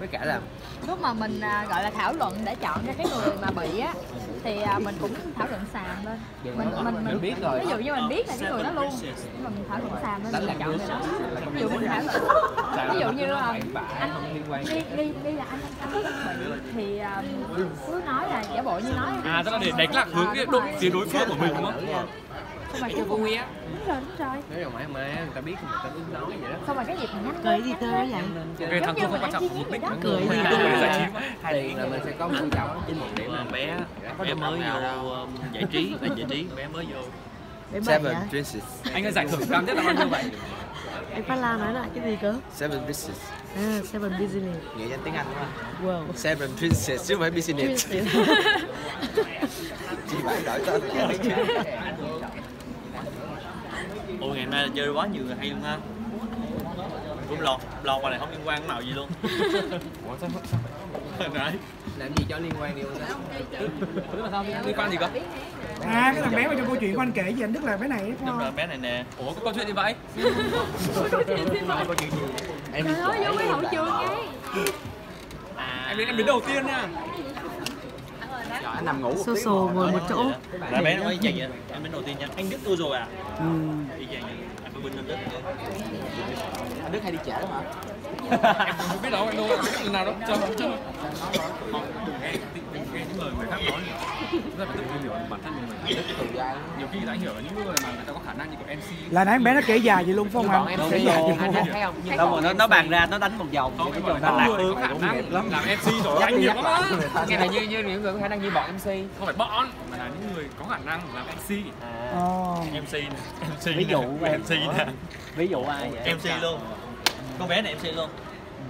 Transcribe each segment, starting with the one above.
với cả là lúc mà mình à, gọi là thảo luận để chọn ra cái người mà bị á thì à, mình cũng thảo luận sàm lên. Mình mình mình biết rồi. ví dụ như mình biết là cái người đó luôn nhưng mà mình thảo luận sàm lên mình chọn người đó. Ví dụ mình thảo luận. Ví dụ như là anh không liên quan. đi đi đi là anh anh thì à, cứ nói là giả bộ như nói. À tức là để đánh lạc hướng cái đối phía đối phương của mình đúng không? Không phải vui á. Đúng rồi đúng rồi. Nếu mà mãi mãi người ta biết người ta ứng nói vậy đó. Xong rồi cái dịp mình nhắc cười gì tơ vậy? Ok, thằng không quan trọng, mục đích Cười gì. Là tơ giải trí mà. tiền là mình sẽ có một quan trọng trên một điểm mà bé bé mới vô um, giải trí là giải trí bé mới vô. Seven? Princess Anh ơi giải thưởng cao nhất là bao nhiêu vậy? Anh Phát La nói lại cái gì cơ? Seven Princess À, Seven Business. Nghĩa danh tiếng Anh đúng không Wow. Seven Princess chứ không phải business. Chỉ phải đổi tên ồ ngày hôm nay chơi quá nhiều người hay luôn ha cũng lọt lọt qua này không liên quan nào gì luôn Đấy. làm gì cho liên quan đi Liên quan gì cơ? À cái thằng bé mà trong câu chuyện của anh kể gì anh Đức là bé này đúng không? rồi bé này nè Ủa có câu chuyện gì vậy? em trời ơi vô cái hậu trường ngay Em đến em đến đầu tiên nha. Anh nằm ngủ một Xô tiếng xồ ngồi một chỗ. là bé nó mới vậy vậy em đến đầu tiên nha. Anh đức tôi rồi à? Ừ. anh phải anh đức anh Đức hay đi trễ hả Em không biết đâu, em đâu biết lần nào đâu. Cho cho. Đừng nghe đừng nghe những lời người khác nói. Chúng ta phải tự tìm hiểu bản thân mình. Nhiều khi đã hiểu là những người mà người ta có khả năng như MC Là nãy em bé nó kể dài vậy luôn phải không em Kể dài anh luôn. thấy không xong rồi nó nó bàn ra nó đánh một vòng Không, cái nó là lạc có khả năng làm MC rồi anh nhiều lắm nghe là như như những người có khả năng như bọn MC Không phải bọn mà là những người có khả năng làm MC. Mc nè mc Ví dụ mc nè Ví dụ ai vậy? mc luôn con bé này mc luôn.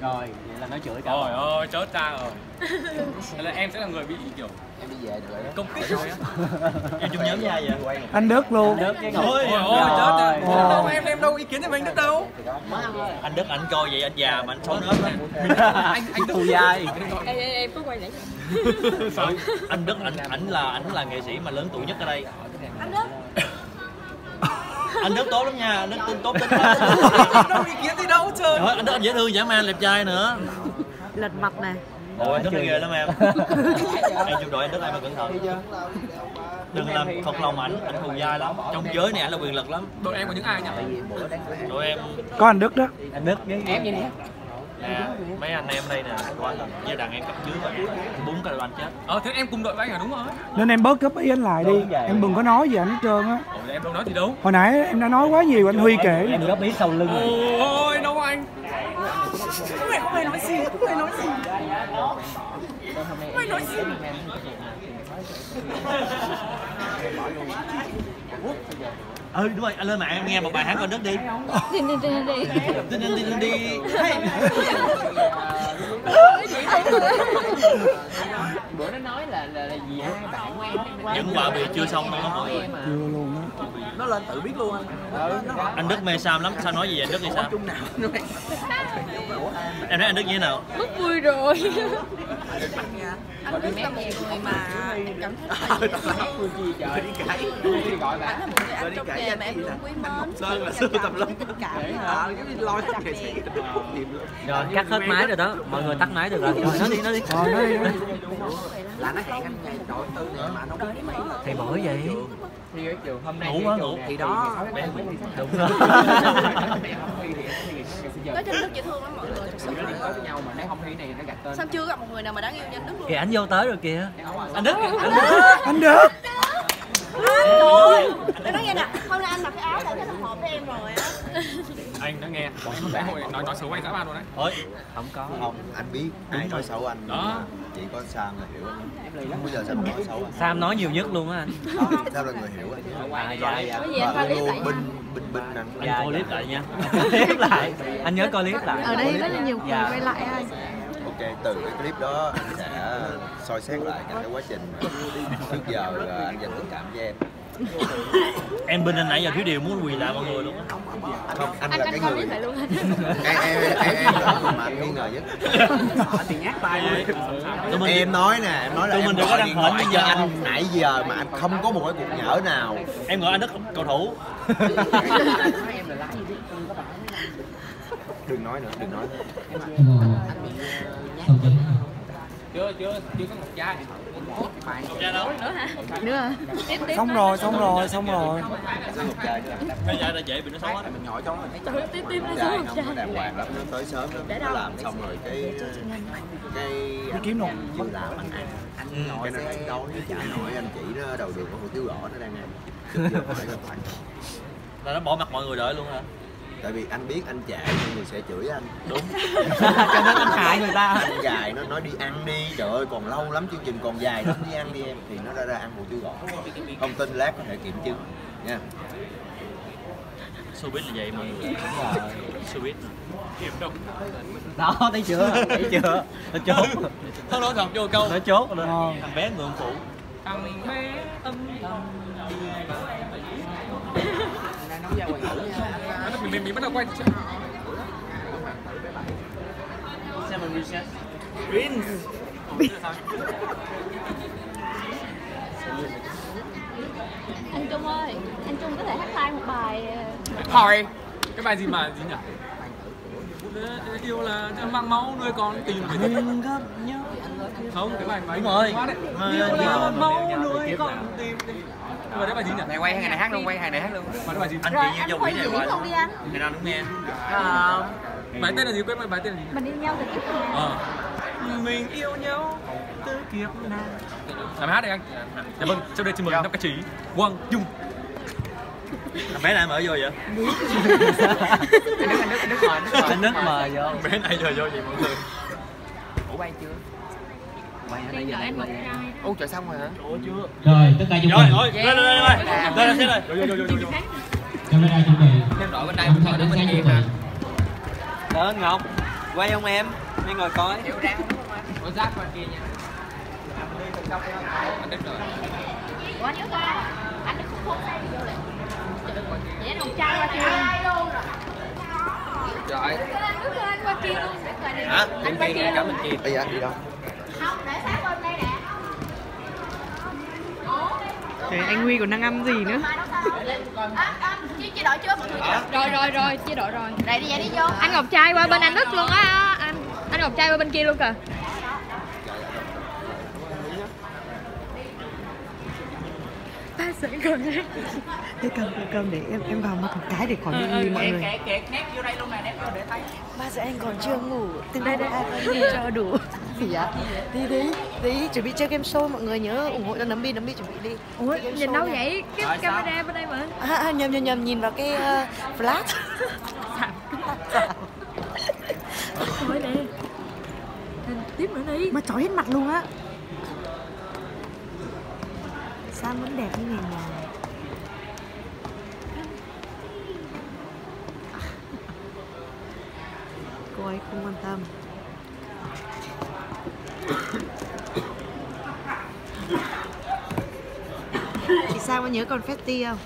Rồi, vậy là nói chửi cả Trời ơi, chớt ra rồi. Thế là em sẽ là người bị kiểu em đi về được rồi đó. công kích rồi á. em chung nhóm với ai vậy Anh Đức luôn. Đức cái ngồi Ôi ra. Rồi. Đâu, em em đâu ý kiến cho anh Đức đâu. anh đức ảnh coi vậy anh già mà anh xấu nết nè Anh anh Thù dai em, em, em có quay lại. Anh đức ảnh ảnh là ảnh là nghệ sĩ mà lớn tuổi nhất ở đây. Anh Đức anh đức tốt lắm nha anh đức tin tốt tính lắm đâu ý kiến gì đâu trời. Ơi, anh đức anh dễ thương dã man đẹp trai nữa. Lật mặt nè. Ôi anh đức nó ghê lắm em. Em chung đội anh đức ai mà cẩn thận. Đừng làm thật lòng ảnh ảnh thù dai lắm. Trong giới này ảnh là quyền lực lắm. Đội em có những ai nhỉ? đội em Có anh Đức đó. Anh Đức với em vậy nè nè mấy anh em đây nè của anh với đàn em cấp dưới rồi bốn cái là anh chết Ờ thế em cùng đội với anh à đúng rồi. Nên em bớt góp ý anh lại đi. Em đừng có nói gì anh hết trơn á. Ồ em đâu nói gì đâu. Hồi nãy em đã nói quá nhiều anh Huy kể. Em góp ý sau lưng rồi Ôi đâu anh. Ừ đúng rồi anh lên mạng em nghe một bài hát của anh đức đi đi đi đi đi. Đi đi đi đi đi. Bữa nó nói là là, là gì hai bạn của em những quả bị chưa xong mọi người Chưa luôn á. nó lên tự biết luôn anh ừ, nó hỏi anh đức mê sam lắm. Sao nói gì vậy anh đức thì sao? Chung nào nó em nói anh đức như thế nào? Mất vui rồi. Anh biết là một người mà cảm thấy vui chi trời đi cãi. Đi gọi bạn rồi đi cãi anh em cũng quý mến sơn là xưa tầm lâm cãi ờ cái lo cho nghệ sĩ đức luôn Rồi, cắt hết máy rồi đó. Mọi người tắt máy được rồi. Nói đi, nói đi. Nói đi. đi. là nó hẹn anh ngày đội tư này mà nó Thì bởi vậy Ngủ quá, ngủ. thì đó Đúng rồi Nói trên Đức dễ thương lắm mọi người thực sự có với nhau mà nếu không thi này nó gạch tên Sao chưa gặp một người nào mà đáng yêu như anh Đức luôn Kìa, ảnh vô tới rồi kìa anh đức anh Anh Đức. Ôi Để nói nghe nè Hôm nay anh mặc cái áo này thấy nó hợp với em rồi á Anh đã nghe. Bọn xã hội nói nói xấu anh dã man luôn đấy. thôi Không có. Không anh biết. Ai nói xấu anh Đó. chỉ có sam là hiểu. Anh không bao giờ sam nói xấu anh. Sam nói nhiều nhất luôn á anh. Sam là người hiểu anh. À, dạ, dạ. Và luôn clip lại luôn binh binh binh anh Anh coi clip lại nha. Clip lại. Anh nhớ coi clip lại. Ở đây rất là nhiều người Dạ. quay lại anh ok từ cái clip đó anh sẽ soi xét lại cả cái quá trình trước giờ là anh dành tình cảm với em em bên anh nãy giờ thiếu điều muốn quỳ lại mọi người luôn á. Không anh, anh là anh cái người luôn anh em em em, em là người mà anh nghi ngờ nhất. Thì nhát tay tụi mình em nói nè em nói là Tụi em mình đừng có đăng điện hển thoại bây giờ. anh nãy giờ mà anh không có một cái cuộc nhỡ nào. Em gọi anh đức cầu thủ. Em đừng nói nữa đừng nói nữa. Cho chưa chưa chưa có một chai. Ra đâu? nữa hả? Tiếp xong rồi xong rồi xong rồi. Cái da nó dễ bị nó xấu hết. mình nhỏ mình tiếp tiếp tiếp nó xuống nó nó đàng hoàng lắm nó tới sớm nó, nó làm xong rồi cái cái đi kiếm nồi chưa làm anh ăn anh nội sẽ ăn đâu với chả nổi anh chỉ nó ở đầu đường có hủ tiếu gõ nó đang ăn giờ anh. Là nó bỏ mặt mọi người đợi luôn hả? Tại vì anh biết anh chạy mọi người sẽ chửi anh. Đúng. cho nên anh hại người ta anh dài nó nói đi ăn đi trời ơi còn lâu lắm chương trình còn dài lắm đi ăn đi em. Thì nó ra ra ăn hủ tiếu gõ không tin lát có thể kiểm chứng. Nha. Showbiz là vậy mọi người. Showbiz. đó thấy chưa? Thấy chưa? Nó chốt. Nó nói thật vô câu. nó chốt rồi. Thằng bé ngượng phụ. thằng bé âm thầm mình mình bắt đầu quay anh Trung ơi anh Trung có thể hát tay một bài ờ, hỏi cái bài gì mà gì nhỉ? Yêu là mang máu nuôi con tìm phải gặp nhau không cái bài máy Đúng rồi. Máu nuôi con tìm nhưng mà đấy bài gì nhỉ Này quay hai này hát luôn, quay hai này hát luôn. mà cái bài gì Anh chị dòng quay mỹ này luôn đi anh Ngày nào cũng nghe. bài tên là gì quên mất bài tên là gì mình yêu nhau từ kiếp nào ờ mình yêu nhau từ kiếp nào làm hát đây anh dạ vâng sau đây xin mời năm ca trí Quang Dung bé này mở vô vậy? anh nước mời vô Bé này giờ vô vậy mọi người. Ủa quay chưa? Anh trai Ủa trời xong rồi hả? rồi tất cả chuẩn Rồi, rồi, lên lên lên lên. Lên lên lên. vô vô vô vô vô camera chuẩn bị Thêm đội bên đây, âm đội đứng bên chuẩn hả? bị đó ngọc quay không em đi ngồi coi. Ủa rác bên kia nha. Anh đứng rồi. Ủa anh nhớ coi anh không không tay vô lại vậy anh một trai qua kia luôn Trời. anh kêu anh qua kia luôn Hả? Kia nè, cả bên kia. bây giờ anh đi đâu không để sát bên đây nè Trời, anh Huy còn đang ăn gì nữa? Chia, chia đội chưa mọi người rồi rồi rồi chế độ rồi. Đây đi vậy đi vô. Anh ngọc trai qua bên anh đức luôn á. Anh anh ngọc trai qua bên kia luôn kìa. Ta sẽ còn Thế cầm cầm để em em vào một cái để khỏi bị Kệ mọi người. kệ kệ nép vô đây luôn nè, nép vô để thấy. ba sẽ anh còn chưa ngủ. Từ đây đây đi cho đủ gì ạ? Đi đi đi chuẩn bị chơi game show mọi người nhớ ủng hộ cho nấm bi nấm bi chuẩn bị đi. Ủa nhìn đâu vậy? Cái camera bên đây mà. À, à, nhầm nhầm nhầm nhìn vào cái uh, flash. Thôi nè. Nhìn tiếp nữa đi. Mà trói hết mặt luôn á. Sao vẫn đẹp như ngày nào? Cô ấy không quan tâm chị sao có nhớ con Fetty không?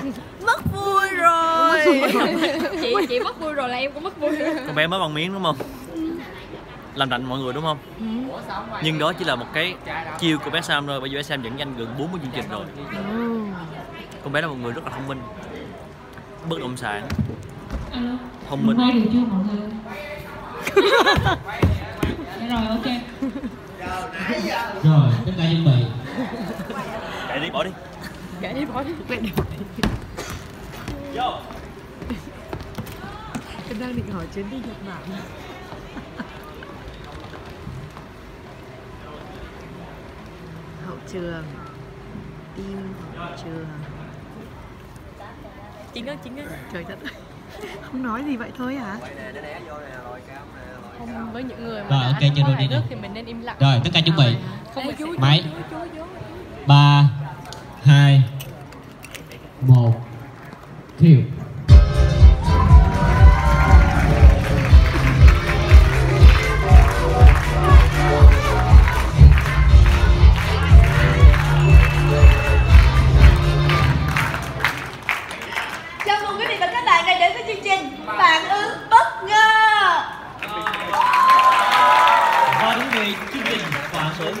Mất vui rồi. Chị chị mất vui rồi là em cũng mất vui. Con bé mới bằng miếng đúng không? Làm đạnh mọi người đúng không? Nhưng đó chỉ là một cái chiêu của bé Sam thôi. Bởi vì bé Sam dẫn nhanh gần 40 chương trình rồi. Con bé là một người rất là thông minh. Bất động sản. Thông minh Quay được chưa mọi người? Rồi ok Rồi tất cả chuẩn bị. Chạy đi bỏ đi. Gãy đi bỏ đi. Vậy đi Vô. Em đang định hỏi chuyến đi Nhật Bản. Hậu trường. Team hậu trường. Chính ơi chính ơi Trời đất. ơi Không nói gì vậy thôi hả? không với những người mà Rồi, ok, chưa đi hước nè. thì mình nên im lặng Rồi tất cả chuẩn bị không phải chú Máy chú chú chú ba hai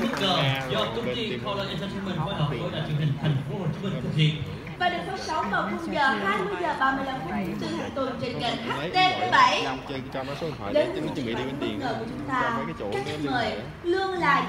bất ngờ do công ty Color Entertainment phối hợp với đài truyền hình thành phố Hồ Chí Minh thực hiện và được phát sóng vào khung giờ 20 giờ 35 phút từ hàng tuần trên kênh HTV7. chơi cho nó số điện thoại Đến để chuẩn bị đi bên điền bất ngờ của chúng ta, mấy cái chỗ các nó khách mời luôn là